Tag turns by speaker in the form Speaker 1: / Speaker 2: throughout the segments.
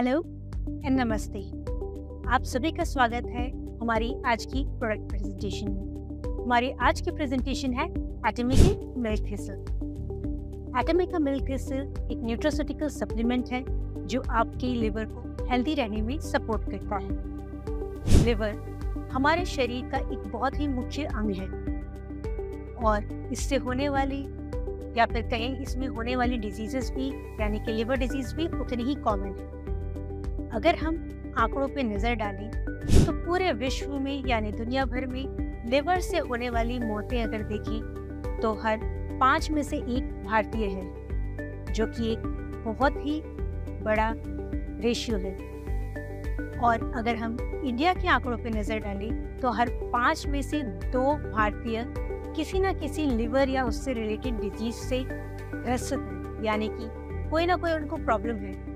Speaker 1: Hello and नमस्ते। आप सभी का स्वागत है हमारी आज की प्रोडक्ट प्रेजेंटेशन में। हमारी आज की प्रेजेंटेशन है एटमिक मिल्क थिसल एटमी का मिल्क थिसल एक न्यूट्रोसिटिकल सप्लीमेंट है जो आपके लिवर को हेल्दी रहने में सपोर्ट करता है। लिवर हमारे शरीर का एक बहुत ही मुख्य अंग है। और इससे होने वाली या फिर कहें इसमें होने वाली डिजीजेस भी, यानी कि लिवर डिज़ीज़ भी उतनी ही कॉमन है। अगर हम आंकड़ों पर नज़र डालें तो पूरे विश्व में, यानी दुनिया भर में, लिवर से होने वाली मौतें अगर देखें तो हर पाँच में से एक भारतीय है, जो कि एक बहुत ही बड़ा रेशियो है। और अगर हम इंडिया के आंकड़ों पर नज़र डालें तो हर पाँच में से दो भारतीय किसी न किसी लिवर या उससे रिलेटेड डिज़ीज़ से ग्रसित है, यानी कि कोई ना कोई उनको प्रॉब्लम है।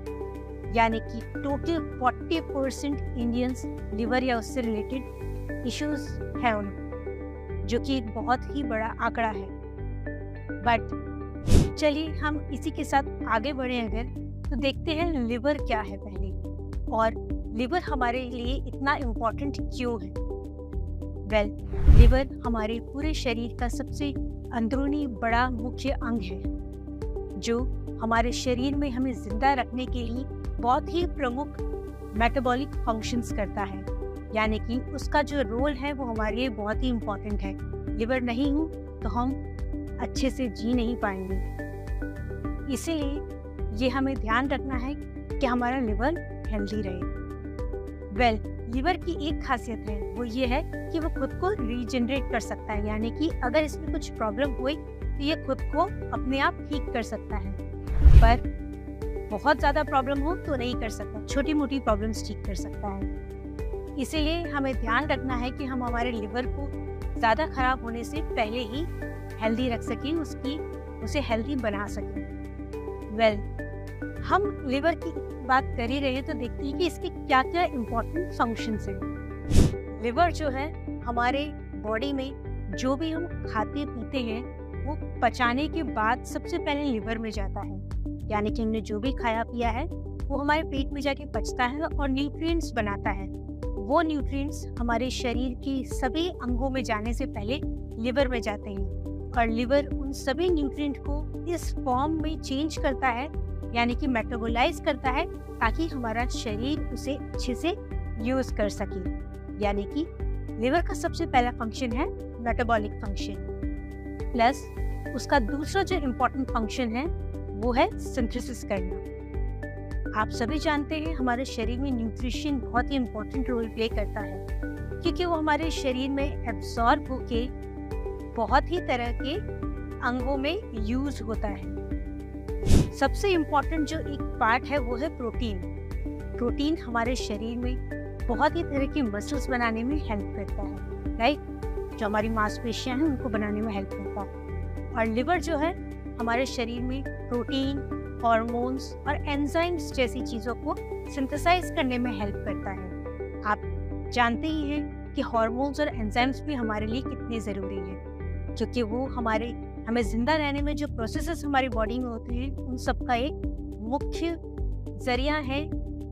Speaker 1: यानी कि टोटल 40 परसेंट इंडियंस लिवर या उससे रिलेटेड इश्यूज़ है उनको जो कि एक बहुत ही बड़ा आंकड़ा है। बट चलिए हम इसी के साथ आगे बढ़े अगर तो देखते हैं लिवर क्या है पहले। और लिवर हमारे लिए इतना इम्पोर्टेंट क्यों है? वेल well, लिवर हमारे पूरे शरीर का सबसे अंदरूनी बड़ा मुख्य अंग है जो हमारे शरीर में हमें ज़िंदा रखने के लिए बहुत ही प्रमुख मेटाबॉलिक फ़ंक्शंस करता है। यानी कि उसका जो रोल है वो हमारे लिए बहुत ही इम्पोर्टेंट है। लिवर नहीं हो तो हम अच्छे से जी नहीं पाएँगे। इसीलिए ये हमें ध्यान रखना है कि हमारा लिवर हेल्दी रहे। वेल well, लिवर की एक खासियत है वो ये है कि वो खुद को रीजनरेट कर सकता है। यानी कि अगर इसमें कुछ प्रॉब्लम हुई तो ये खुद को अपने आप ठीक कर सकता है। पर बहुत ज़्यादा प्रॉब्लम हो तो नहीं कर सकता। छोटी मोटी प्रॉब्लम्स ठीक कर सकता है। इसीलिए हमें ध्यान रखना है कि हम हमारे लिवर को ज़्यादा खराब होने से पहले ही हेल्दी रख सकें उसकी उसे हेल्दी बना सकें। वेल well, हम लिवर की बात कर ही रहे हैं तो देखते हैं कि इसके क्या क्या इम्पोर्टेंट फ़ंक्शन हैं। लिवर जो है हमारे बॉडी में जो भी हम खाते पीते हैं वो पचाने के बाद सबसे पहले लिवर में जाता है। यानी कि हमने जो भी खाया पिया है, वो हमारे पेट में जाके पचता है और न्यूट्रिएंट्स बनाता है। वो न्यूट्रिएंट्स हमारे शरीर की सभी अंगों में जाने से पहले लिवर में जाते हैं और लिवर उन सभी न्यूट्रिएंट को इस फॉर्म में चेंज करता है, यानी कि मेटाबोलाइज करता है, ताकि हमारा शरीर उसे अच्छे से यूज़ कर सके। यानी कि लिवर का सबसे पहला फ़ंक्शन है मेटाबॉलिक फ़ंक्शन प्लस उसका दूसरा जो इम्पोर्टेंट फ़ंक्शन है वो है सिंथेसिस करना आप सभी जानते हैं हमारे शरीर में न्यूट्रिशन बहुत ही इम्पोर्टेंट रोल प्ले करता है, क्योंकि वो हमारे शरीर में एब्जॉर्ब होके बहुत ही तरह के अंगों में यूज़ होता है। सबसे इम्पोर्टेंट जो एक पार्ट है वो है प्रोटीन प्रोटीन हमारे शरीर में बहुत ही तरह की मसल्स बनाने में हेल्प करता है राइट जो हमारी मांसपेशियाँ हैं उनको बनाने में हेल्प करता है। और लिवर जो है हमारे शरीर में प्रोटीन हॉर्मोन्स और एंजाइम्स जैसी चीज़ों को सिंथेसाइज करने में हेल्प करता है। आप जानते ही हैं कि हॉर्मोन्स और एंजाइम्स भी हमारे लिए कितने ज़रूरी हैं क्योंकि वो हमारे, हमें ज़िंदा रहने में जो प्रोसेसेस हमारी बॉडी में होते हैं, उन सब का एक मुख्य ज़रिया है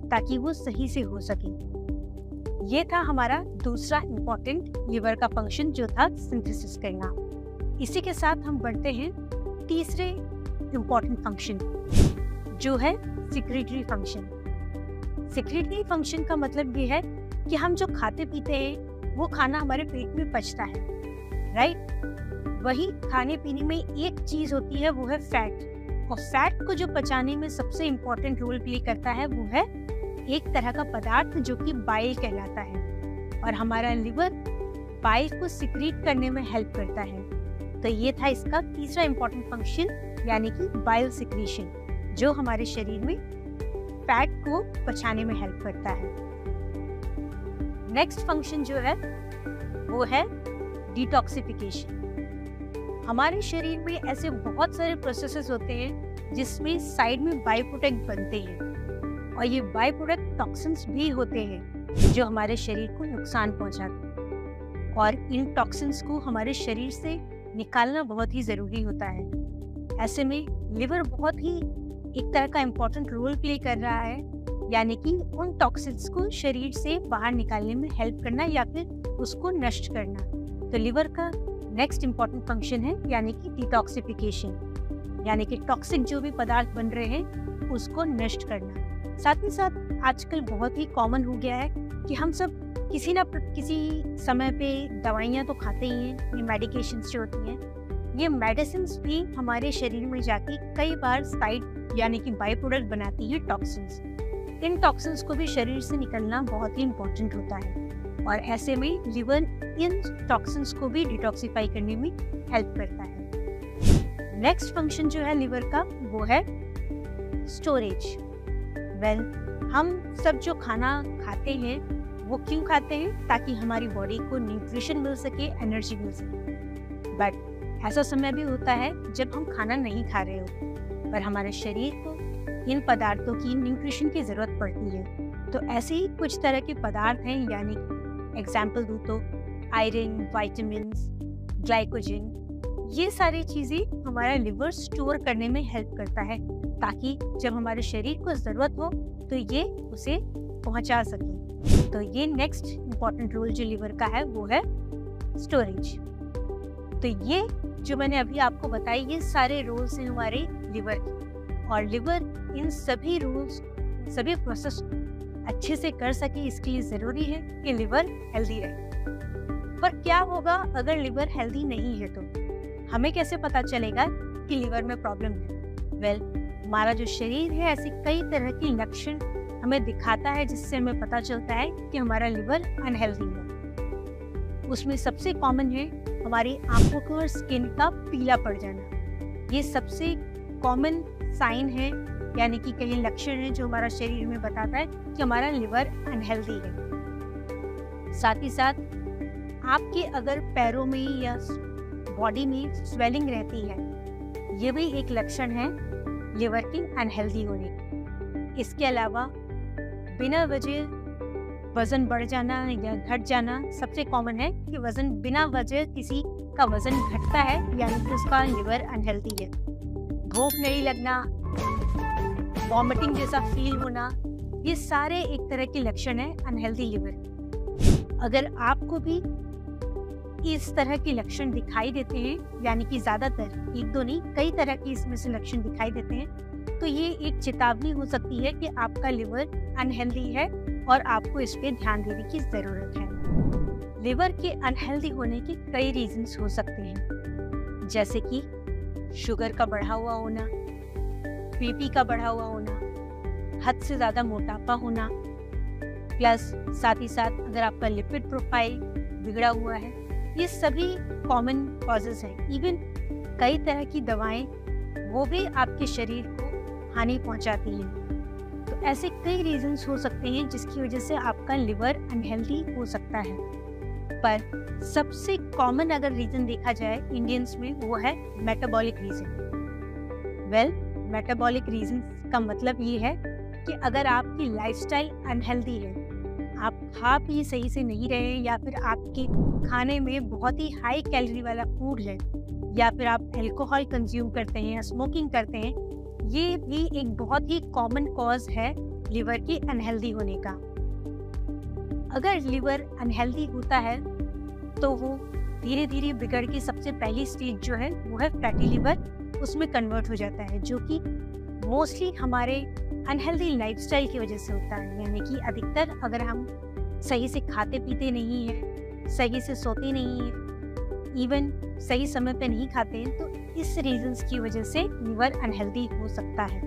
Speaker 1: ताकि वो सही से हो सके। ये था हमारा दूसरा इंपॉर्टेंट लिवर का फ़ंक्शन जो था सिंथेसिस करना। इसी के साथ हम बढ़ते हैं तीसरे इंपॉर्टेंट फ़ंक्शन जो है सिक्रेटरी फ़ंक्शन सिक्रेटरी फ़ंक्शन का मतलब ये है कि हम जो खाते पीते हैं, वो खाना हमारे पेट में पचता है राइट वही खाने पीने में एक चीज़ होती है, वो है फैट और फैट को जो पचाने में सबसे इम्पोर्टेंट रोल प्ले करता है, वो है एक तरह का पदार्थ जो कि बाइल कहलाता है. और हमारा लिवर बाइल को सिक्रीट करने में हेल्प करता है. तो ये था इसका तीसरा इंपॉर्टेंट फ़ंक्शन यानी कि बायो सिक्रीशन जो हमारे शरीर में फैट को पचाने में हेल्प करता है। नेक्स्ट फ़ंक्शन जो है, वो है डिटॉक्सिफिकेशन हमारे शरीर में ऐसे बहुत सारे प्रोसेसेस होते हैं, जिसमें साइड में बाई प्रोडक्ट बनते हैं। और ये बाई प्रोडक्ट टॉक्सिन्स भी होते हैं, जो हमारे शरीर को नुकसान पहुंचाते हैं। और इन टॉक्सिन्स को हमारे शरीर से निकालना बहुत ही ज़रूरी होता है। ऐसे में लिवर बहुत ही एक तरह का इम्पोर्टेंट रोल प्ले कर रहा है, यानी कि उन टॉक्सिन्स को शरीर से बाहर निकालने में हेल्प करना या फिर उसको नष्ट करना। तो लिवर का नेक्स्ट इंपॉर्टेंट फ़ंक्शन है, यानी कि डिटॉक्सिफिकेशन यानी कि टॉक्सिक जो भी पदार्थ बन रहे हैं, उसको नष्ट करना। साथ ही साथ आजकल बहुत ही कॉमन हो गया है कि हम सब किसी ना किसी समय पे दवाइयाँ तो खाते ही हैं ये मेडिकेशन जो होती हैं ये मेडिसिन भी हमारे शरीर में जाके कई बार साइड यानी कि बाई प्रोडक्ट बनाती हैं टॉक्सिन्स इन टॉक्सिन्स को भी शरीर से निकलना बहुत ही इम्पोर्टेंट होता है और ऐसे में लिवर इन टॉक्सिन्स को भी डिटॉक्सिफाई करने में हेल्प करता है। नेक्स्ट फ़ंक्शन जो है लिवर का वो है स्टोरेज वेल well, हम सब जो खाना खाते हैं, वो क्यों खाते हैं? ताकि हमारी बॉडी को न्यूट्रिशन मिल सके एनर्जी मिल सके। बट ऐसा समय भी होता है जब हम खाना नहीं खा रहे हो, पर हमारे शरीर को इन पदार्थों की न्यूट्रिशन की ज़रूरत पड़ती है। तो ऐसे ही कुछ तरह के पदार्थ हैं, यानी एग्ज़ाम्पल दूँ तो आयरन वाइटामिन ग्लाइकोजन ये सारी चीज़ें हमारा लिवर स्टोर करने में हेल्प करता है। ताकि जब हमारे शरीर को ज़रूरत हो तो ये उसे पहुँचा सके। तो ये नेक्स्ट इंपॉर्टेंट रोल जो लिवर का है वो है स्टोरेज तो ये जो मैंने अभी आपको बताई ये सारे रोल्स हैं हमारे लिवर के। और लिवर इन सभी रोल्स सभी प्रोसेस अच्छे से कर सके इसके लिए ज़रूरी है कि लिवर हेल्दी रहे। पर क्या होगा अगर लिवर हेल्दी नहीं है तो? हमें कैसे पता चलेगा कि लिवर में प्रॉब्लम है? वेल well, हमारा जो शरीर है, ऐसे कई तरह के लक्षण हमें दिखाता है, जिससे हमें पता चलता है कि हमारा लिवर अनहेल्दी है। उसमें सबसे कॉमन है हमारी आँखों को और स्किन का पीला पड़ जाना। ये सबसे कॉमन साइन है, यानी कि कई लक्षण है जो हमारा शरीर में बताता है कि हमारा लिवर अनहेल्दी है। साथ ही साथ, आपके अगर पैरों में या बॉडी में स्वेलिंग रहती है, ये भी एक लक्षण है लिवर की अनहेल्दी होने की। इसके अलावा, बिना वजह वज़न बढ़ जाना या घट जाना सबसे कॉमन है कि वज़न, बिना वजह किसी का वज़न घटता है, यानी कि उसका लिवर अनहेल्दी है। भूख नहीं लगना वॉमिटिंग जैसा फील होना, ये सारे एक तरह के लक्षण है अनहेल्दी लिवर अगर आपको भी इस तरह के लक्षण दिखाई देते हैं, यानी कि ज़्यादातर, एक दो नहीं, कई तरह के इसमें से लक्षण दिखाई देते हैं। तो ये एक चेतावनी हो सकती है कि आपका लिवर अनहेल्दी है और आपको इस पर ध्यान देने की ज़रूरत है। लिवर के अनहेल्दी होने के कई रीजंस हो सकते हैं। जैसे कि शुगर का बढ़ा हुआ होना बीपी का बढ़ा हुआ होना, हद से ज़्यादा मोटापा होना, प्लस साथ ही साथ अगर आपका लिपिड प्रोफ़ाइल बिगड़ा हुआ है ये सभी कॉमन कॉजेज हैं। इवन कई तरह की दवाएँ, वो भी आपके शरीर को हानि पहुंचाती हैं। तो ऐसे कई रीजंस हो सकते हैं जिसकी वजह से आपका लिवर अनहेल्दी हो सकता है। पर सबसे कॉमन अगर रीजन देखा जाए इंडियंस में, वो है metabolic reason well metabolic reason का मतलब ये है कि अगर आपकी लाइफस्टाइल अनहेल्दी है खा पी सही से नहीं रहे या फिर आपके खाने में बहुत ही हाई कैलोरी वाला फ़ूड है, या फिर आप अल्कोहल कंज्यूम करते हैं या स्मोकिंग करते हैं, ये भी एक बहुत ही कॉमन कॉज है लिवर की अनहेल्दी होने का। अगर लिवर अनहेल्दी होता है तो वो धीरे धीरे बिगड़ के सबसे पहली स्टेज जो है, वो है फैटी लिवर उसमें कन्वर्ट हो जाता है, जो कि मोस्टली हमारे अनहेल्दी लाइफस्टाइल की वजह से होता है, यानी कि अधिकतर अगर हम सही से खाते पीते नहीं हैं, सही से सोते नहीं हैं इवन सही समय पे नहीं खाते हैं तो इस रीजंस की वजह से लिवर अनहेल्दी हो सकता है।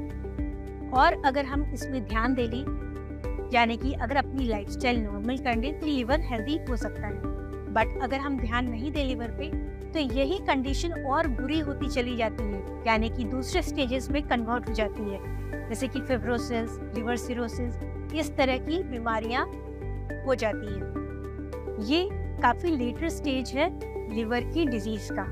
Speaker 1: और अगर हम इसमें ध्यान दे लें, यानी कि अगर अपनी लाइफस्टाइल नॉर्मल कर लें तो लिवर हेल्दी हो सकता है। बट अगर हम ध्यान नहीं दें लीवर पे तो यही कंडीशन और बुरी होती चली जाती है, यानी कि दूसरे स्टेजेस में कन्वर्ट हो जाती है। जैसे कि फिब्रोसिस लिवर सिरोसिस इस तरह की बीमारियाँ हो जाती हैं। ये काफ़ी लेटर स्टेज है लिवर की डिज़ीज़ का।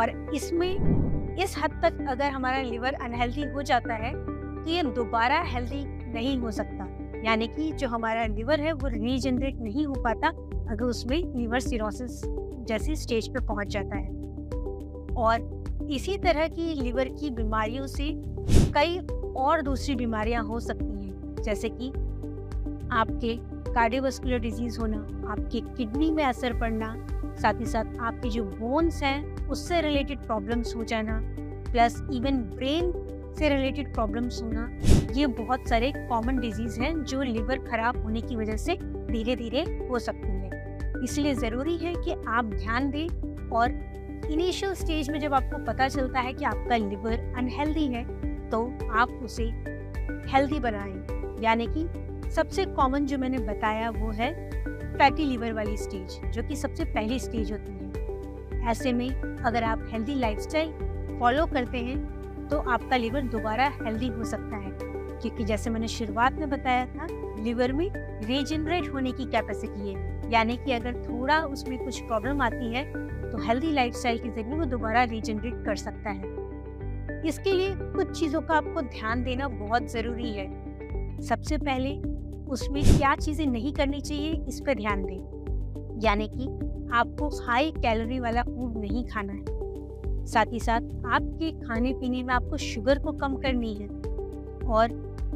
Speaker 1: और इसमें इस हद तक अगर हमारा लिवर अनहेल्दी हो जाता है तो ये दोबारा हेल्दी नहीं हो सकता। यानी कि जो हमारा लिवर है, वो रीजनरेट नहीं हो पाता अगर उसमें लिवर सिरोसिस जैसी स्टेज पे पहुँच जाता है। और इसी तरह की लिवर की बीमारियों से कई और दूसरी बीमारियाँ हो सकती हैं। जैसे कि आपके कार्डियोवास्कुलर डिज़ीज़ होना, आपके किडनी में असर पड़ना, साथ ही साथ आपके जो बोन्स हैं, उससे रिलेटेड प्रॉब्लम्स हो जाना प्लस इवन ब्रेन से रिलेटेड प्रॉब्लम्स होना, ये बहुत सारे कॉमन डिज़ीज़ हैं जो लिवर खराब होने की वजह से धीरे धीरे हो सकती है। इसलिए ज़रूरी है कि आप ध्यान दें और इनिशियल स्टेज में जब आपको पता चलता है कि आपका लिवर अनहेल्दी है तो आप उसे हेल्दी बनाएँ। यानी कि सबसे कॉमन जो मैंने बताया वो है फैटी लीवर वाली स्टेज जो कि सबसे पहली स्टेज होती है। ऐसे में अगर आप हेल्दी लाइफस्टाइल फॉलो करते हैं तो आपका लीवर दोबारा हेल्दी हो सकता है। क्योंकि जैसे मैंने शुरुआत में बताया था लीवर में रीजनरेट होने की कैपेसिटी है। यानी कि अगर थोड़ा उसमें कुछ प्रॉब्लम आती है तो हेल्दी लाइफस्टाइल के ज़रिए वो दोबारा रीजनरेट कर सकता है। इसके लिए कुछ चीज़ों का आपको ध्यान देना बहुत ज़रूरी है। सबसे पहले उसमें क्या चीज़ें नहीं करनी चाहिए, इस पर ध्यान दें। यानी कि आपको हाई कैलोरी वाला फ़ूड नहीं खाना है। साथ ही साथ आपके खाने पीने में आपको शुगर को कम करनी है और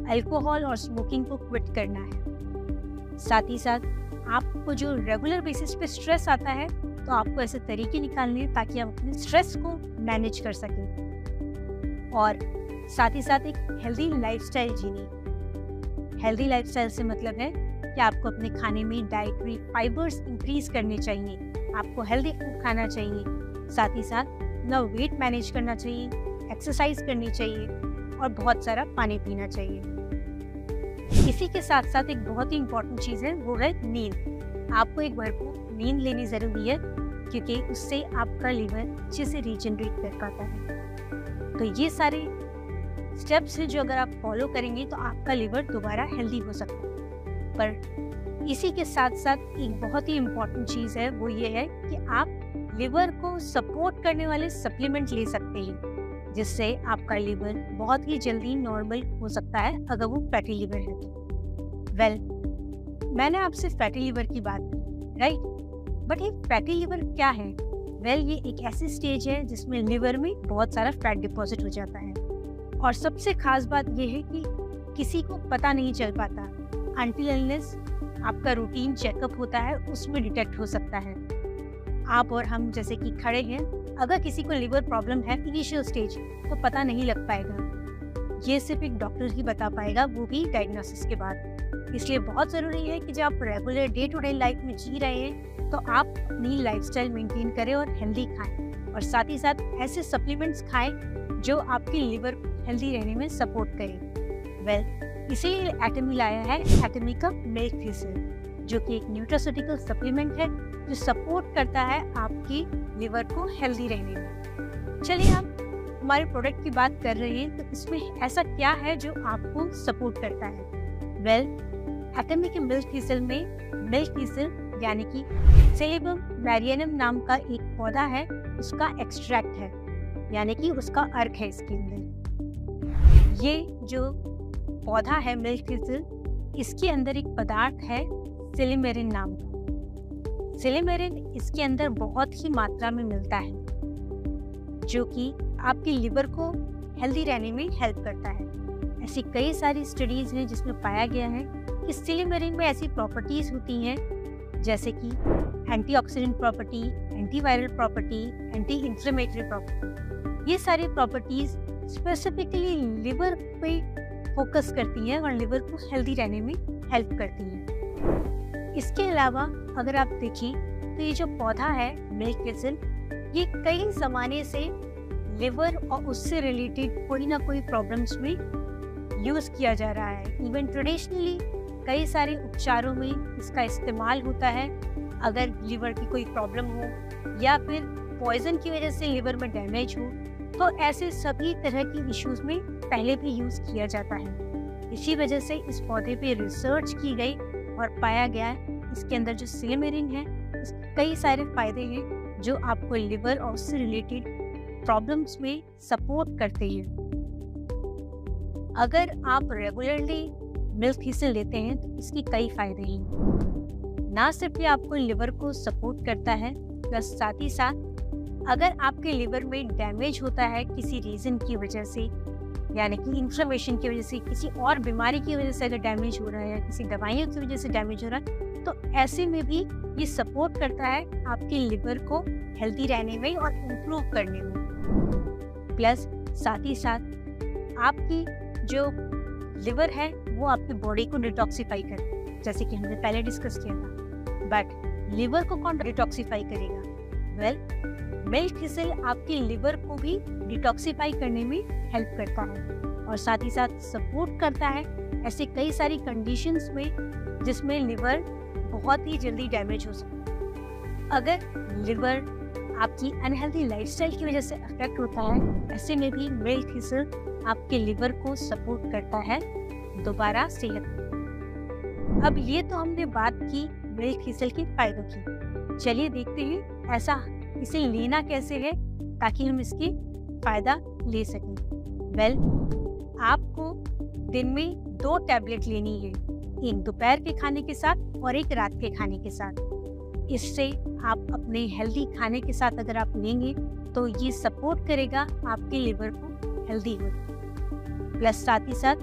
Speaker 1: अल्कोहल और स्मोकिंग को क्विट करना है। साथ ही साथ आपको जो रेगुलर बेसिस पे स्ट्रेस आता है तो आपको ऐसे तरीके निकालने हैं ताकि आप अपने स्ट्रेस को मैनेज कर सकें। और साथ ही साथ एक हेल्दी लाइफस्टाइल जीनी। हेल्दी लाइफस्टाइल से मतलब है कि आपको अपने खाने में डाइटरी फाइबर्स इंक्रीज करने चाहिए, आपको हेल्दी फ़ूड खाना चाहिए, साथ ही साथ न वेट मैनेज करना चाहिए एक्सरसाइज करनी चाहिए और बहुत सारा पानी पीना चाहिए। इसी के साथ साथ एक बहुत ही इम्पोर्टेंट चीज़ है, वो है नींद। आपको एक भरपूर नींद लेनी ज़रूरी है, क्योंकि उससे आपका लीवर अच्छे से रीजनरेट कर पाता है। तो ये सारे स्टेप्स हैं जो अगर आप फॉलो करेंगे तो आपका लिवर दोबारा हेल्दी हो सकता है। पर इसी के साथ साथ एक बहुत ही इम्पोर्टेंट चीज़ है वो ये है कि आप लिवर को सपोर्ट करने वाले सप्लीमेंट ले सकते हैं जिससे आपका लिवर बहुत ही जल्दी नॉर्मल हो सकता है अगर वो फैटी लिवर है। तो वेल well, मैंने आपसे फैटी लिवर की बात की राइट बट ये फैटी लिवर क्या है? वेल well, ये एक ऐसी स्टेज है जिसमें लिवर में बहुत सारा फैट डिपॉजिट हो जाता है। और सबसे खास बात यह है कि किसी को पता नहीं चल पाता। अनटिल आपका रूटीन चेकअप होता है, उसमें डिटेक्ट हो सकता है। आप और हम जैसे कि खड़े हैं, अगर किसी को लिवर प्रॉब्लम है इनिशियल स्टेज तो पता नहीं लग पाएगा। ये सिर्फ़ एक डॉक्टर ही बता पाएगा, वो भी डायग्नोसिस के बाद। इसलिए बहुत ज़रूरी है कि जब आप regular day to day life में जी रहे हैं तो आप अपनी लाइफस्टाइल मेंटेन करें और हेल्दी खाएँ। और साथ ही साथ ऐसे सप्लीमेंट्स खाएँ, जो आपके लिवर हेल्दी रहने में सपोर्ट करें। वेल well, इसीलिए एटमी लाया है एटमी का मिल्क थीसल जो कि एक न्यूट्रास्यूटिकल सप्लीमेंट है जो सपोर्ट करता है आपकी लिवर को हेल्दी रहने में। चलिए हम हमारे प्रोडक्ट की बात कर रहे हैं तो इसमें ऐसा क्या है जो आपको सपोर्ट करता है? वेल एटमी के मिल्क टीसल में मिल्क टीसल यानी कि सेलेबम मैरियनम नाम का एक पौधा है उसका एक्सट्रैक्ट है यानी कि उसका अर्क है इसके अंदर। ये जो पौधा है मिल्क टीसल इसके अंदर एक पदार्थ है सिलिमेरिन नाम सिलिमेरिन इसके अंदर बहुत ही मात्रा में मिलता है, जो कि आपके लिवर को हेल्दी रहने में हेल्प करता है। ऐसी कई सारी स्टडीज़ हैं जिसमें पाया गया है कि सिलिमेरिन में ऐसी प्रॉपर्टीज़ होती हैं, जैसे कि antioxidant property antiviral property anti inflammatory property ये सारी प्रॉपर्टीज़ स्पेसिफिकली लिवर पे फोकस करती हैं और लिवर को हेल्दी रहने में हेल्प करती हैं। इसके अलावा अगर आप देखें तो ये जो पौधा है मिल्क केसल ये कई जमाने से लिवर और उससे रिलेटेड कोई ना कोई प्रॉब्लम्स में यूज़ किया जा रहा है। इवन ट्रेडिशनली कई सारे उपचारों में इसका इस्तेमाल होता है, अगर लिवर की कोई प्रॉब्लम हो या फिर पॉइजन की वजह से लिवर में डैमेज हो। तो ऐसे सभी तरह की इश्यूज़ में पहले भी यूज़ किया जाता है। इसी वजह से इस पौधे पे रिसर्च की गई और पाया गया इसके अंदर जो सिलेमेरिन है कई सारे फ़ायदे हैं जो आपको लिवर और उससे रिलेटेड प्रॉब्लम्स में सपोर्ट करते हैं। अगर आप रेगुलरली मिल्क हिस्से लेते हैं तो इसके कई फ़ायदे हैं। ना सिर्फ़ ये आपको लिवर को सपोर्ट करता है प्लस साथ ही साथ अगर आपके लिवर में डैमेज होता है किसी रीज़न की वजह से, यानी कि इंफ्लेमेशन की वजह से, किसी और बीमारी की वजह से अगर डैमेज हो रहा है, किसी दवाइयों की वजह से डैमेज हो रहा है तो ऐसे में भी ये सपोर्ट करता है आपके लिवर को हेल्दी रहने में और इम्प्रूव करने में। प्लस साथ ही साथ, आपकी जो लिवर है, वो आपकी बॉडी को डिटॉक्सीफाई कर, जैसे कि हमने पहले डिस्कस किया था। बट लिवर को कौन डिटॉक्सीफाई करेगा? वेल मिल्क हिसल आपके लिवर को भी डिटॉक्सीफाई करने में हेल्प करता है और साथ ही साथ सपोर्ट करता है ऐसे कई सारी कंडीशंस में जिसमें लिवर बहुत ही जल्दी डैमेज हो सकता है। अगर लिवर आपकी अनहेल्दी लाइफस्टाइल की वजह से अफेक्ट होता है, ऐसे में भी मिल्क हिसल आपके लिवर को सपोर्ट करता है। दोबारा सेहत अब ये तो हमने बात की मिल्क हिसल के फायदों की। चलिए देखते हैं ऐसा इसे लेना कैसे है ताकि हम इसकी फ़ायदा ले सकें? वेल well, आपको दिन में दो टैबलेट लेनी है एक दोपहर के खाने के साथ और एक रात के खाने के साथ। इससे आप अपने हेल्दी खाने के साथ अगर आप लेंगे तो ये सपोर्ट करेगा आपके लिवर को हेल्दी हो प्लस साथ ही साथ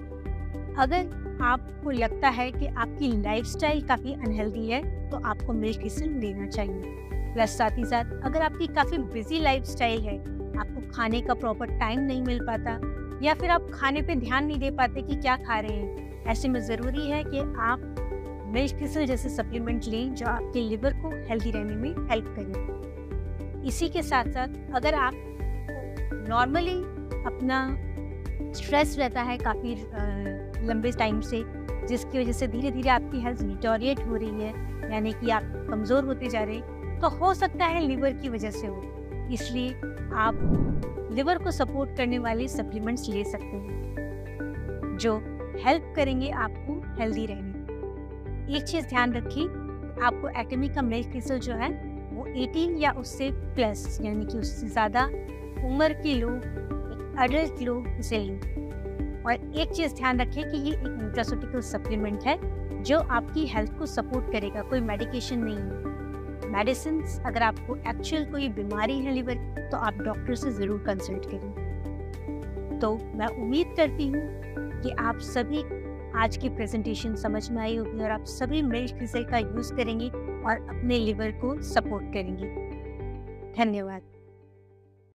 Speaker 1: अगर आपको लगता है कि आपकी लाइफस्टाइल काफ़ी अनहेल्दी है तो आपको मिल्क लेना चाहिए। प्लस साथ ही साथ अगर आपकी काफ़ी बिज़ी लाइफस्टाइल है, आपको खाने का प्रॉपर टाइम नहीं मिल पाता, या फिर आप खाने पे ध्यान नहीं दे पाते कि क्या खा रहे हैं, ऐसे में ज़रूरी है कि आप मिल्क किसल जैसे सप्लीमेंट लें जो आपके लिवर को हेल्दी रहने में हेल्प करें। इसी के साथ साथ अगर आप नॉर्मली अपना स्ट्रेस रहता है काफ़ी लंबे टाइम से, जिसकी वजह से धीरे धीरे आपकी हेल्थ डिटोरिएट हो रही है, यानी कि आप कमज़ोर होते जा रहे हैं तो हो सकता है लिवर की वजह से हो। इसलिए आप लिवर को सपोर्ट करने वाले सप्लीमेंट्स ले सकते हैं, जो हेल्प करेंगे आपको हेल्दी रहने एक चीज़ ध्यान रखिए, आपको एटमी का मिल्क क्रिस्टल जो है, वो 18 या उससे प्लस, यानी कि उससे ज़्यादा उम्र के लोग अडल्ट लोग इसे लें। और एक चीज़ ध्यान रखें कि ये एक न्यूट्रास्यूटिकल सप्लीमेंट है, जो आपकी हेल्थ को सपोर्ट करेगा, कोई मेडिकेशन नहीं है। मेडिसिन अगर आपको एक्चुअल कोई बीमारी है लिवर तो आप डॉक्टर से ज़रूर कंसल्ट करें तो मैं उम्मीद करती हूँ कि आप सभी आज की प्रेजेंटेशन समझ में आई होगी और आप सभी मिल्क का यूज़ करेंगे और अपने लिवर को सपोर्ट करेंगी। धन्यवाद।